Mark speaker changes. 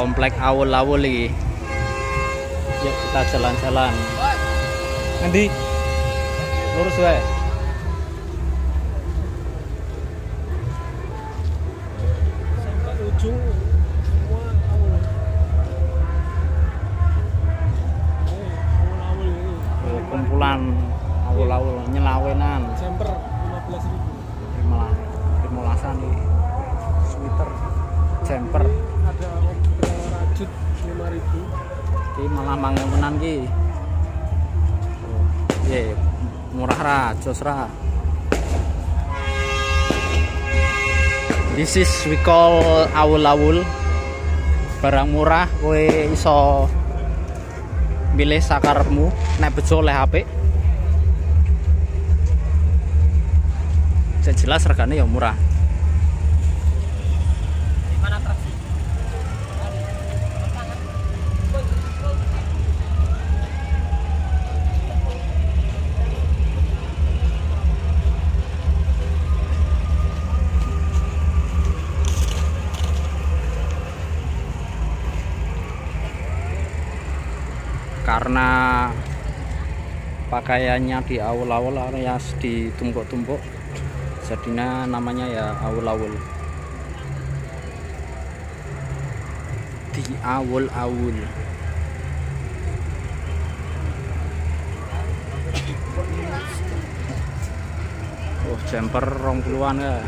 Speaker 1: komplek awul-awul iki. Yuk kita jalan-jalan. Nanti lurus wae.
Speaker 2: sampai ujung semua awul awul-awul ini
Speaker 1: kumpulan awul-awul nyelawenan.
Speaker 2: jumper 15 ribu
Speaker 1: Lima- limolasan nih. Sweater, jumper.
Speaker 2: Mobil rajut 5 ribu
Speaker 1: Ki malah. Oh, Ye, murah ra, jos ra. This is we call awul-awul. Barang murah kowe iso milih sakarepmu nek bejo oleh HP. Jelas regane ya murah. Karena pakaiannya di awul-awul alias ditumpuk-tumpuk jadinya namanya ya awul-awul. Di awul-awul. Oh jumper rong puluhan ya